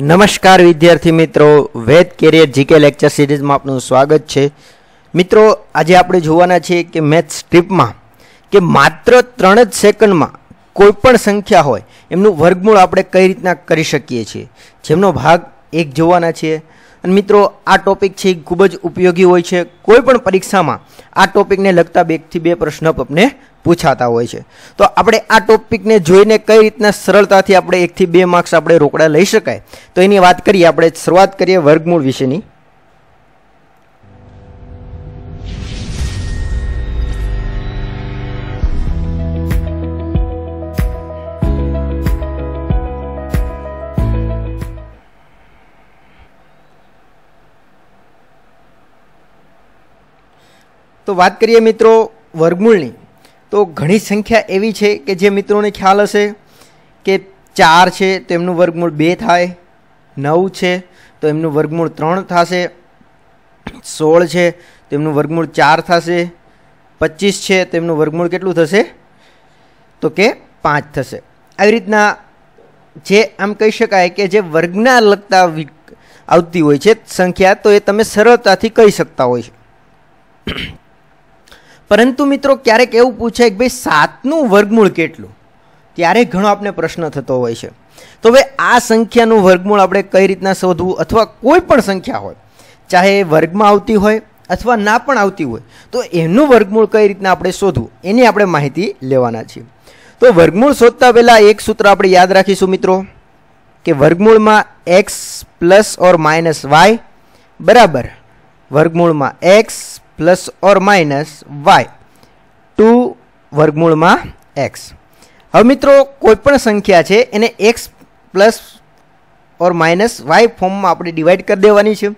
નમસ્કાર વિદ્યાર્થી મિત્રો વેદ કેરિયર જીકે લેક્ચર સિરીઝમાં આપનું સ્વાગત છે મિત્રો આજે આપણે જોવાના છીએ કે મેથ સ્ટ્રીપમાં કે માત્ર ત્રણ જ સેકન્ડમાં કોઈ પણ સંખ્યા હોય એમનું વર્ગમૂળ આપણે કઈ રીતના કરી શકીએ છીએ જેમનો ભાગ એક જોવાના છીએ અને મિત્રો આ ટોપિક છે એ ખૂબ જ ઉપયોગી હોય છે કોઈ પણ પરીક્ષામાં આ ટોપિકને લગતા બેથી બે પ્રશ્ન આપને પૂછાતા હોય છે તો આપણે આ ટોપિકને જોઈને કઈ રીતના સરળતાથી આપણે એકથી બે માર્ક્સ આપણે રોકડા લઈ શકાય તો એની વાત કરીએ આપણે શરૂઆત કરીએ વર્ગમૂળ વિશેની તો વાત કરીએ મિત્રો વર્ગમૂળની તો ઘણી સંખ્યા એવી છે કે જે મિત્રોને ખ્યાલ હશે કે ચાર છે તો એમનું વર્ગમૂળ બે થાય નવ છે તો એમનું વર્ગમૂળ ત્રણ થશે સોળ છે તો એમનું વર્ગમૂળ ચાર થશે પચીસ છે તો એમનું વર્ગમૂળ કેટલું થશે તો કે પાંચ થશે આવી રીતના જે આમ કહી શકાય કે જે વર્ગના લગતા આવતી હોય છે સંખ્યા તો એ તમે સરળતાથી કહી શકતા હોય છે પરંતુ મિત્રો ક્યારેક એવું પૂછાય કે ભાઈ સાતનું વર્ગમૂળ કેટલું ત્યારે ઘણો આપણે પ્રશ્ન થતો હોય છે તો હવે આ સંખ્યાનું વર્ગમૂળ આપણે કઈ રીતના શોધવું અથવા કોઈ પણ સંખ્યા હોય ચાહે વર્ગમાં આવતી હોય અથવા ના પણ આવતી હોય તો એનું વર્ગમૂળ કઈ રીતના આપણે શોધવું એની આપણે માહિતી લેવાના છીએ તો વર્ગમૂળ શોધતા પહેલાં એક સૂત્ર આપણે યાદ રાખીશું મિત્રો કે વર્ગમૂળમાં x plus or minus y બરાબર વર્ગમૂળમાં x plus or minus y two વર્ગમૂળમાં એક્સ હવે મિત્રો કોઈપણ સંખ્યા છે એને x plus or minus y ફોર્મમાં આપણે ડિવાઈડ કરી દેવાની છે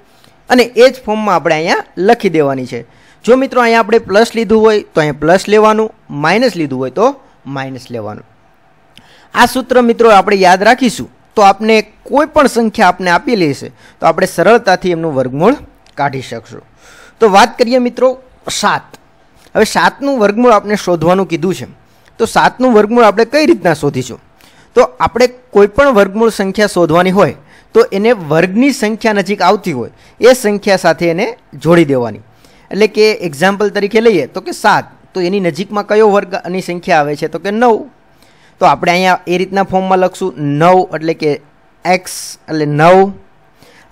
અને એ જ ફોર્મમાં આપણે અહીંયા લખી દેવાની છે જો મિત્રો અહીંયા આપણે પ્લસ લીધું હોય તો અહીંયા પ્લસ લેવાનું માઇનસ લીધું હોય તો માઇનસ લેવાનું આ સૂત્ર મિત્રો આપણે યાદ રાખીશું તો આપણે કોઈ પણ સંખ્યા આપણે આપેલી હશે તો આપણે સરળતાથી એમનું વર્ગમૂળ કાઢી શકશું તો વાત કરીએ મિત્રો સાત હવે સાતનું વર્ગમૂળ આપણે શોધવાનું કીધું છે તો સાતનું વર્ગમૂળ આપણે કઈ રીતના શોધીશું તો આપણે કોઈ પણ વર્ગમૂળ સંખ્યા શોધવાની હોય તો એને વર્ગની સંખ્યા નજીક આવતી હોય એ સંખ્યા સાથે એને જોડી દેવાની એટલે કે એક્ઝામ્પલ તરીકે લઈએ તો કે સાત તો એની નજીકમાં કયો વર્ગની સંખ્યા આવે છે તો કે નવ તો આપણે અહીંયા એ રીતના ફોર્મમાં લખશું નવ એટલે કે એક્સ એટલે નવ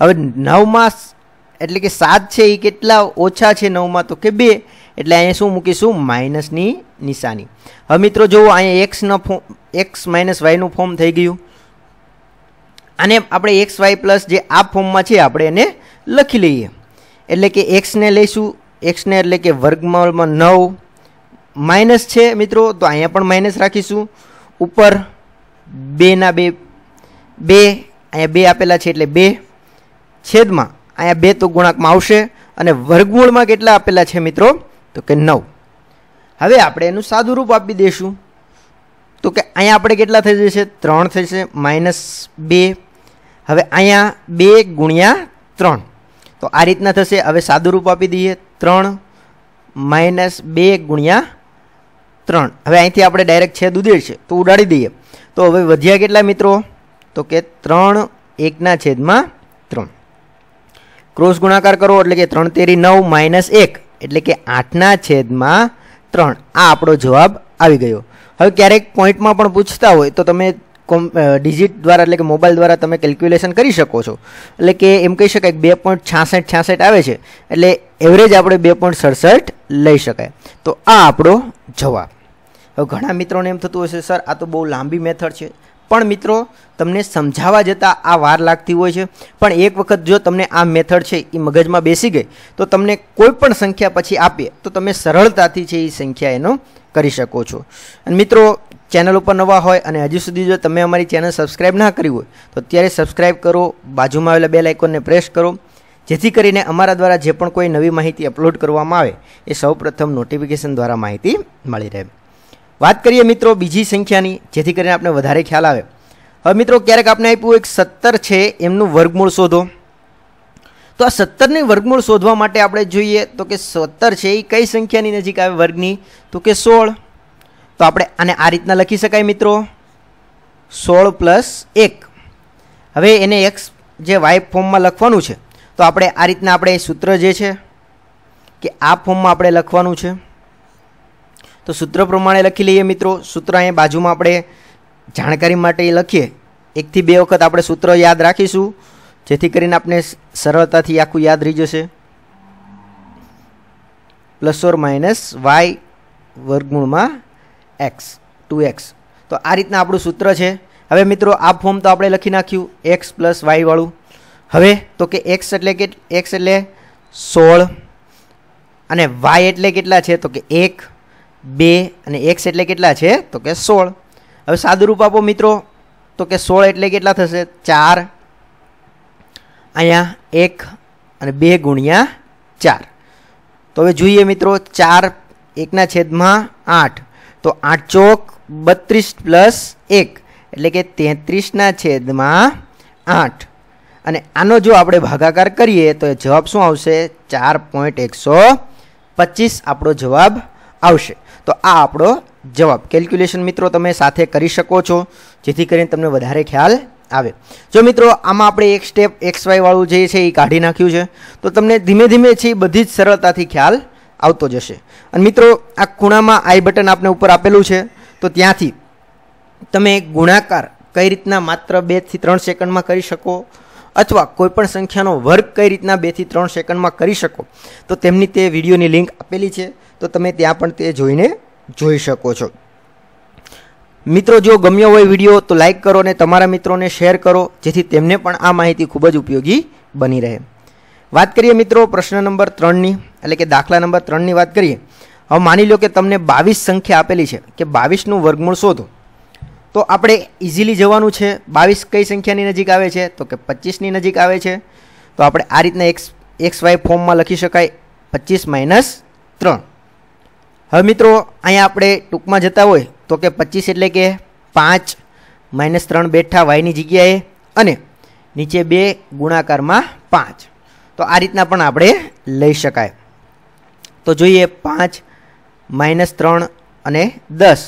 હવે નવમાં એટલે કે સાત છે એ કેટલા ઓછા છે નવમાં તો કે બે એટલે અહીંયા શું મૂકીશું માઇનસની નિશાની હવે મિત્રો જુઓ અહીંયા એક્સનો ફોર્મ એક્સ માઇનસ વાયનું ફોર્મ થઈ ગયું અને આપણે એક્સ વાય પ્લસ જે આ ફોર્મમાં છે આપણે એને લખી લઈએ એટલે કે એક્સને લઈશું એક્સને એટલે કે વર્ગમાં નવ માઇનસ છે મિત્રો તો અહીંયા પણ માઇનસ રાખીશું ઉપર બેના બે બે અહીંયા બે આપેલા છે એટલે બે છેદમાં અહીંયા બે તો ગુણાંકમાં આવશે અને વર્ગમૂળમાં કેટલા આપેલા છે મિત્રો તો કે નવ હવે આપણે એનું સાદું રૂપ આપી દઈશું તો કે અહીંયા આપણે કેટલા થઈ જશે ત્રણ થશે માઇનસ બે હવે અહીંયા બે ગુણ્યા ત્રણ તો આ રીતના થશે હવે સાદું રૂપ આપી દઈએ ત્રણ માઇનસ બે ગુણ્યા ત્રણ હવે અહીંથી આપણે ડાયરેક્ટ છેદ ઉદેર છે તો ઉડાડી દઈએ તો હવે વધ્યા કેટલા મિત્રો તો કે ત્રણ એકના છેદમાં ત્રણ ક્રોસ ગુણાકાર કરો એટલે કે ત્રણ તેરી નવ માઇનસ એક એટલે કે આઠના છેદમાં ત્રણ આ આપણો જવાબ આવી ગયો હવે ક્યારેક પોઈન્ટમાં પણ પૂછતા હોય તો તમે ડિજિટ દ્વારા એટલે કે મોબાઈલ દ્વારા તમે કેલ્ક્યુલેશન કરી શકો છો એટલે કે એમ કહી શકાય બે પોઈન્ટ છાસઠ છાસઠ આવે છે એટલે એવરેજ આપણે બે પોઈન્ટ સડસઠ લઈ શકાય તો આ આપણો જવાબ હવે ઘણા મિત્રોને એમ થતું હશે સર આ તો બહુ લાંબી મેથડ છે પણ મિત્રો તમને સમજાવવા જતાં આ વાર લાગતી હોય છે પણ એક વખત જો તમને આ મેથડ છે એ મગજમાં બેસી ગઈ તો તમને કોઈ પણ સંખ્યા પછી આપીએ તો તમે સરળતાથી છે એ સંખ્યા એનો કરી શકો છો અને મિત્રો ચેનલ ઉપર નવા હોય અને હજુ સુધી જો તમે અમારી ચેનલ સબસ્ક્રાઈબ ના કરી હોય તો અત્યારે સબસ્ક્રાઈબ કરો બાજુમાં આવેલા બેલ આઇકોનને પ્રેસ કરો જેથી કરીને અમારા દ્વારા જે પણ કોઈ નવી માહિતી અપલોડ કરવામાં આવે એ સૌપ્રથમ નોટિફિકેશન દ્વારા માહિતી મળી રહે વાત કરીએ મિત્રો બીજી સંખ્યાની જેથી કરીને આપણે વધારે ખ્યાલ આવે હવે મિત્રો ક્યારેક આપણે આપ્યું એક સત્તર છે એમનું વર્ગમૂળ શોધો તો આ સત્તરની વર્ગમૂળ શોધવા માટે આપણે જોઈએ તો કે સત્તર છે એ કઈ સંખ્યાની નજીક આવે વર્ગની તો કે સોળ તો આપણે આને આ રીતના લખી શકાય મિત્રો સોળ પ્લસ એક હવે એને એક્સ જે વાય ફોર્મમાં લખવાનું છે તો આપણે આ રીતના આપણે સૂત્ર જે છે કે આ ફોર્મમાં આપણે લખવાનું છે તો સૂત્ર પ્રમાણે લખી લઈએ મિત્રો સૂત્ર અહીંયા બાજુમાં આપણે જાણકારી માટે લખીએ એકથી બે વખત આપણે સૂત્ર યાદ રાખીશું જેથી કરીને આપણે સરળતાથી આખું યાદ રહી જશે પ્લસ ઓર માઇનસ વાય વર્ગમૂળમાં એક્સ ટુ એક્સ તો આ રીતના આપણું સૂત્ર છે હવે મિત્રો આ ફોર્મ તો આપણે લખી નાખ્યું એક્સ પ્લસ વાયવાળું હવે તો કે એક્સ એટલે કે એક્સ એટલે સોળ અને વાય એટલે કેટલા છે તો કે એક બે અને એક્સ એટલે કેટલા છે તો કે સોળ હવે સાદુરૂપ આપો મિત્રો તો કે સોળ એટલે કેટલા થશે ચાર અહીંયા એક અને બે ગુણ્યા ચાર તો હવે જોઈએ મિત્રો ચાર એકના છેદમાં આઠ તો આઠ ચોક બત્રીસ પ્લસ એક એટલે કે તેત્રીસના છેદમાં આઠ અને આનો જો આપણે ભાગાકાર કરીએ તો એ જવાબ શું આવશે ચાર પોઈન્ટ એકસો પચીસ આપણો જવાબ આવશે તો આ આપણો જવાબ કેલ્ક્યુલેશન મિત્રો તમે સાથે કરી શકો છો જેથી કરીને તમને વધારે ખ્યાલ આવે જો મિત્રો આમાં આપણે એક સ્ટેપ એક્સ વાયવાળું જે છે એ કાઢી નાખ્યું છે તો તમને ધીમે ધીમે છે એ બધી જ સરળતાથી ખ્યાલ આવતો જશે અને મિત્રો આ ખૂણામાં આઈ બટન આપને ઉપર આપેલું છે તો ત્યાંથી તમે ગુણાકાર કઈ રીતના માત્ર બેથી ત્રણ સેકન્ડમાં કરી શકો અથવા કોઈપણ સંખ્યાનો વર્ગ કઈ રીતના બેથી ત્રણ સેકન્ડમાં કરી શકો તો તેમની તે વિડીયોની લિંક આપેલી છે તો તમે ત્યાં પણ તે જોઈને જોઈ શકો છો મિત્રો જો ગમ્યો હોય વિડીયો તો લાઇક કરો અને તમારા મિત્રોને શેર કરો જેથી તેમને પણ આ માહિતી ખૂબ જ ઉપયોગી બની રહે વાત કરીએ મિત્રો પ્રશ્ન નંબર ત્રણની એટલે કે દાખલા નંબર ત્રણની વાત કરીએ હવે માની લો કે તમને બાવીસ સંખ્યા આપેલી છે કે બાવીસનું વર્ગમૂળ શોધો તો આપણે ઇઝીલી જવાનું છે બાવીસ કઈ સંખ્યાની નજીક આવે છે તો કે પચીસની નજીક આવે છે તો આપણે આ રીતના એક્સ એક્સ વાય ફોર્મમાં લખી શકાય પચીસ માઇનસ ત્રણ હવે મિત્રો અહીંયા આપણે ટૂંકમાં જતા હોય તો કે પચીસ એટલે કે પાંચ માઇનસ ત્રણ બેઠા વાયની જગ્યાએ અને નીચે બે ગુણાકારમાં પાંચ તો આ રીતના પણ આપણે લઈ શકાય તો જોઈએ પાંચ માઇનસ ત્રણ અને દસ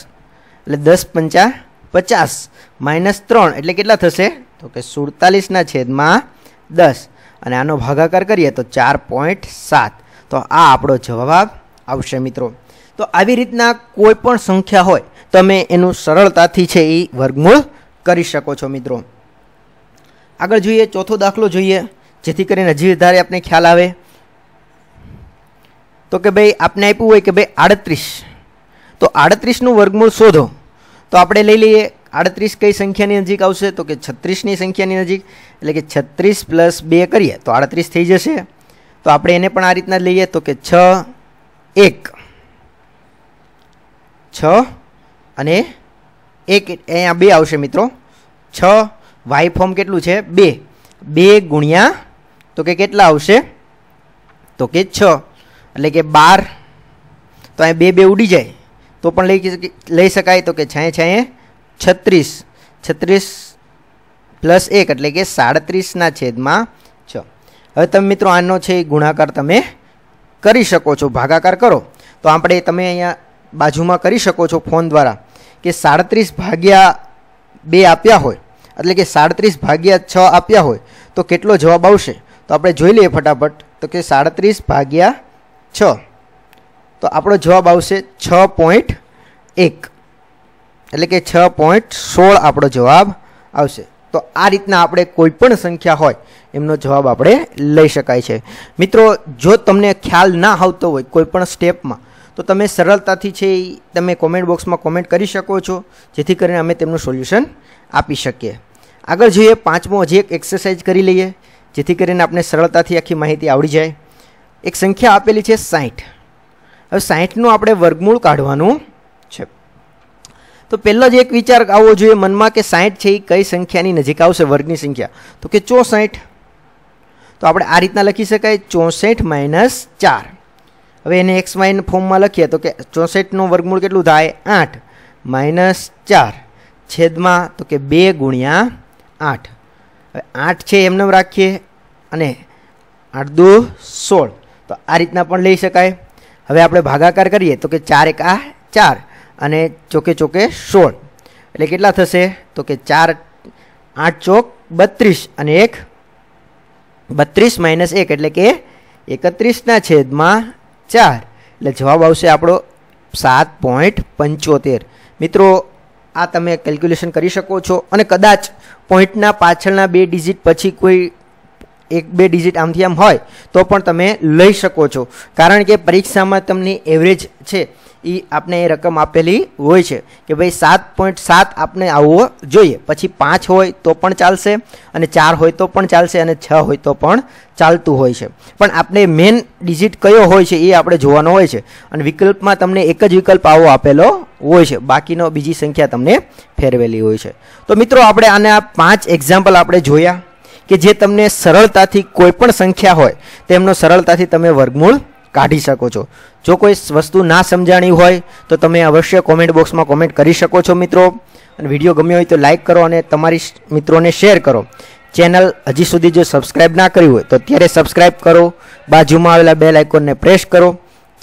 એટલે દસ પંચા પચાસ માઇનસ ત્રણ એટલે કેટલા થશે તો કે સુડતાલીસના છેદમાં દસ અને આનો ભાગાકાર કરીએ તો ચાર પોઈન્ટ સાત તો આ આપણો જવાબ આવશે મિત્રો તો આવી રીતના કોઈ પણ સંખ્યા હોય તમે એનું સરળતાથી છે એ વર્ગમૂળ કરી શકો છો મિત્રો આગળ જોઈએ ચોથો દાખલો જોઈએ જેથી કરીને હજી વધારે આપણે ખ્યાલ આવે તો કે ભાઈ આપને આપ્યું હોય કે ભાઈ આડત્રીસ તો આડત્રીસનું વર્ગમૂળ શોધો તો આપણે લઈ લઈએ આડત્રીસ કઈ સંખ્યાની નજીક આવશે તો કે છત્રીસની સંખ્યાની નજીક એટલે કે છત્રીસ પ્લસ બે કરીએ તો આડત્રીસ થઈ જશે તો આપણે એને પણ આ રીતના લઈએ તો કે છ એક છ અને એક અહીંયા બે આવશે મિત્રો છ વાય ફોર્મ કેટલું છે બે બે ગુણ્યા તો કે કેટલા આવશે તો કે છ એટલે કે બાર તો અહીંયા બે બે ઉડી જાય તો પણ લઈ લઈ શકાય તો કે છાંય છાંયે છત્રીસ છત્રીસ પ્લસ એક એટલે કે સાડત્રીસના છેદમાં છ હવે તમે મિત્રો આનો છે ગુણાકાર તમે કરી શકો છો ભાગાકાર કરો તો આપણે તમે અહીંયા બાજુમાં કરી શકો છો ફોન દ્વારા કે સાડત્રીસ ભાગ્યા બે આપ્યા હોય એટલે કે સાડત્રીસ ભાગ્યા છ આપ્યા હોય તો કેટલો જવાબ આવશે તો આપણે જોઈ લઈએ ફટાફટ તો કે સાડત્રીસ ભાગ્યા છ તો આપણો જવાબ આવશે છ પોઈન્ટ એક એટલે કે છ પોઈન્ટ સોળ આપણો જવાબ આવશે તો આ રીતના આપણે કોઈ પણ સંખ્યા હોય એમનો જવાબ આપણે લઈ શકાય છે મિત્રો જો તમને ખ્યાલ ના આવતો હોય કોઈ પણ સ્ટેપમાં તો તમે સરળતાથી છે એ તમે કોમેન્ટ બોક્સમાં કોમેન્ટ કરી શકો છો જેથી કરીને અમે તેમનું સોલ્યુશન આપી શકીએ આગળ જોઈએ પાંચમો હજી એક એક્સરસાઇઝ કરી લઈએ જેથી કરીને આપણે સરળતાથી આખી માહિતી આવડી જાય એક સંખ્યા આપેલી છે સાઠ હવે સાહીઠનું આપણે વર્ગમૂળ કાઢવાનું છે તો પહેલો જ એક વિચાર આવવો જોઈએ મનમાં કે સાહીઠ છે એ કઈ સંખ્યાની નજીક આવશે વર્ગની સંખ્યા તો કે ચોસાઠ તો આપણે આ રીતના લખી શકાય ચોસઠ માઇનસ ચાર હવે એને એક્સ વાયન ફોર્મમાં લખીએ તો કે ચોસઠનું વર્ગમૂળ કેટલું થાય આઠ માઇનસ ચાર છેદમાં તો કે બે ગુણ્યા આઠ હવે આઠ છે એમને રાખીએ અને આઠ દો સોળ તો આ રીતના પણ લઈ શકાય હવે આપણે ભાગાકાર કરીએ તો કે ચાર એક આ ચાર અને ચોકે ચોકે સોળ એટલે કેટલા થશે તો કે ચાર આઠ ચોક બત્રીસ અને એક બત્રીસ માઇનસ એક એટલે કે એકત્રીસના છેદમાં ચાર એટલે જવાબ આવશે આપણો સાત પોઈન્ટ પંચોતેર મિત્રો આ તમે કેલ્ક્યુલેશન કરી શકો છો અને કદાચ પોઈન્ટના પાછળના બે ડિજિટ પછી કોઈ એક બે ડિજિટ આમથી આમ હોય તો પણ તમે લઈ શકો છો કારણ કે પરીક્ષામાં તમને એવરેજ છે એ આપણે એ રકમ આપેલી હોય છે કે ભાઈ સાત પોઈન્ટ સાત આપણે આવવો જોઈએ પછી પાંચ હોય તો પણ ચાલશે અને ચાર હોય તો પણ ચાલશે અને છ હોય તો પણ ચાલતું હોય છે પણ આપણે મેન ડિજિટ કયો હોય છે એ આપણે જોવાનો હોય છે અને વિકલ્પમાં તમને એક જ વિકલ્પ આવો આપેલો હોય છે બાકીનો બીજી સંખ્યા તમને ફેરવેલી હોય છે તો મિત્રો આપણે આના પાંચ એક્ઝામ્પલ આપણે જોયા કે જે તમને સરળતાથી કોઈ પણ સંખ્યા હોય તેમનો સરળતાથી તમે વર્ગમૂળ કાઢી શકો છો જો કોઈ વસ્તુ ના સમજાણી હોય તો તમે અવશ્ય કોમેન્ટ બોક્સમાં કોમેન્ટ કરી શકો છો મિત્રો અને વિડીયો ગમ્યો હોય તો લાઇક કરો અને તમારી મિત્રોને શેર કરો ચેનલ હજી સુધી જો સબસ્ક્રાઇબ ના કરી હોય તો અત્યારે સબસ્ક્રાઇબ કરો બાજુમાં આવેલા બેલ આઇકોનને પ્રેસ કરો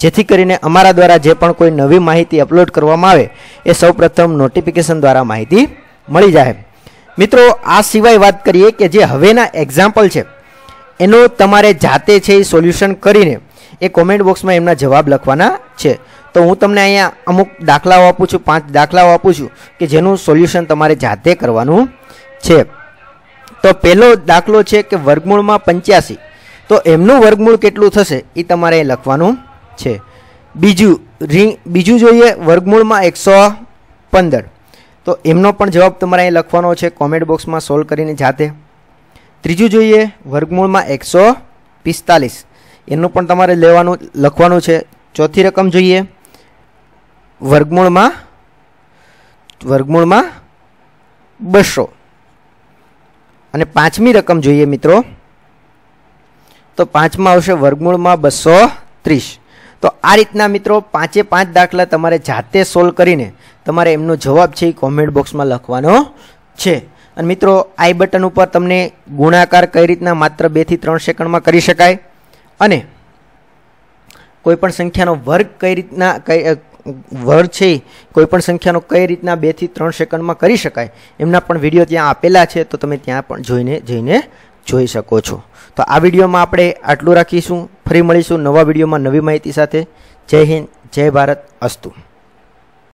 જેથી કરીને અમારા દ્વારા જે પણ કોઈ નવી માહિતી અપલોડ કરવામાં આવે એ સૌપ્રથમ નોટિફિકેશન દ્વારા માહિતી મળી જાય મિત્રો આ સિવાય વાત કરીએ કે જે હવેના એક્ઝામ્પલ છે એનો તમારે જાતે છે એ સોલ્યુશન કરીને એ કોમેન્ટ બોક્સમાં એમના જવાબ લખવાના છે તો હું તમને અહીંયા અમુક દાખલાઓ આપું છું પાંચ દાખલાઓ આપું છું કે જેનું સોલ્યુશન તમારે જાતે કરવાનું છે તો પહેલો દાખલો છે કે વર્ગમૂળમાં પંચ્યાસી તો એમનું વર્ગમૂળ કેટલું થશે એ તમારે લખવાનું છે બીજું રિંગ બીજું જોઈએ વર્ગમૂળમાં એકસો પંદર તો એમનો પણ જવાબ તમારે અહીં લખવાનો છે કોમેન્ટ બોક્સમાં સોલ્વ કરીને જાતે ત્રીજું જોઈએ વર્ગમૂળમાં એકસો પિસ્તાલીસ એનું પણ તમારે લેવાનું, લખવાનું છે. ચોથી રકમ જોઈએ. વર્ગમૂળમાં વર્ગમૂળમાં બસો. અને પાંચમી રકમ જોઈએ મિત્રો. તો પાંચમાં આવશે વર્ગમૂળમાં બસો ત્રીસ. તો આ રીતના મિત્રો પાંચે પાંચ દાખલા તમારે જાતે સોલ્વ કરીને તમારે એમનો જવાબ છે એ કોમેન્ટ બોક્સમાં લખવાનો છે. અને મિત્રો આઈ બટન ઉપર તમને ગુણાકાર કઈ રીતના માત્ર બેથી ત્રણ સેકન્ડમાં કરી શકાય? અને કોઈ પણ સંખ્યાનો વર્ગ કઈ રીતના કઈ વર્ગ છે કોઈ પણ સંખ્યાનો કઈ રીતના બેથી ત્રણ સેકન્ડમાં કરી શકાય, એમના પણ વીડિયો ત્યાં આપેલા છે, તો તમે ત્યાં પણ જોઈને, જઈને જોઈ શકો છો. તો આ વિડીયોમાં આપણે આટલું રાખીશું, ફરી મળીશું નવા વિડીયોમાં નવી માહિતી સાથે. જય હિન્દ, જય ભારત, અસ્તુ.